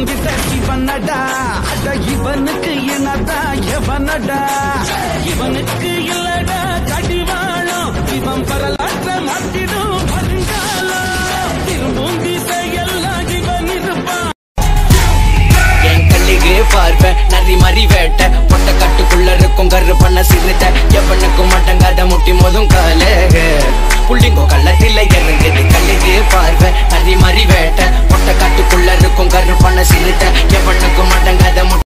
சின்னத்துக்கு இவனடா அட இவனுக்கு என்னடா எவனடா? இவனுக்கு இல்லடா கடிவாளம் இவன் வரலாற்ற மாற்றிடும் வருங்காலம் திரும்பும் திசையெல்லாம் இவன் இருப்பான். என் கண்ணிலே பார்ப்ப நரி மறி வேட்ட. பொட்ட கட்டுக்குள்ள இருக்கும் கரு பண்ண சிறுத்த. எவனுக்கும் மட்டங்காத முட்டி மோதும் காலே. புள்ளிங்கோ கள்ளத்தில் இறங்குது. கண்ணிலே பார்ப்ப